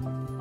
嗯。